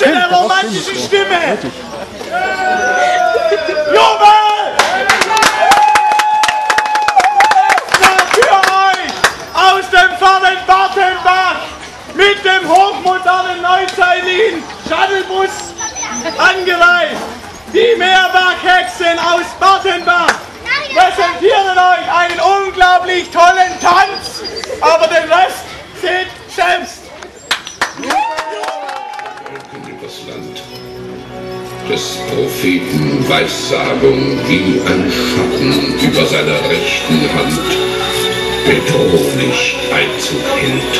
schöne romantische Stimme. Jubel! Für euch aus dem fernen Bartenbach mit dem hochmodernen neuzeitlichen Shuttlebus angereist. Die Meerbachhexen das Land. Des Propheten Weissagung wie ein Schatten über seiner rechten Hand bedrohlich Einzug hält,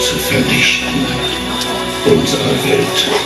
zu vernichten unserer Welt.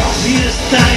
this time.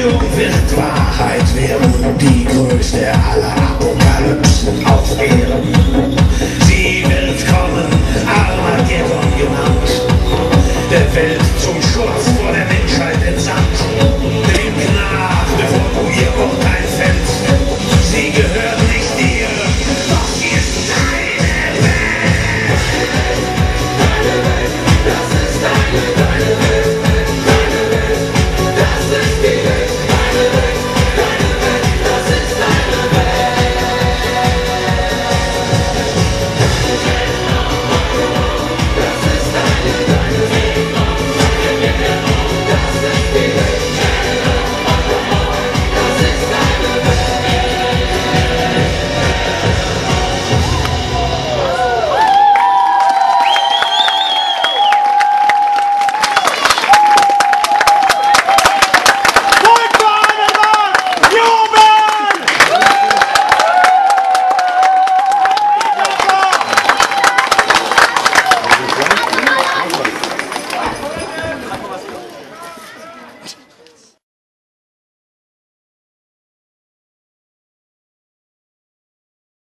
Verführung wird Wahrheit werden, die größte aller Apokalypsen auf Erden. Sie wird kommen, Armageddon genannt. Der Welt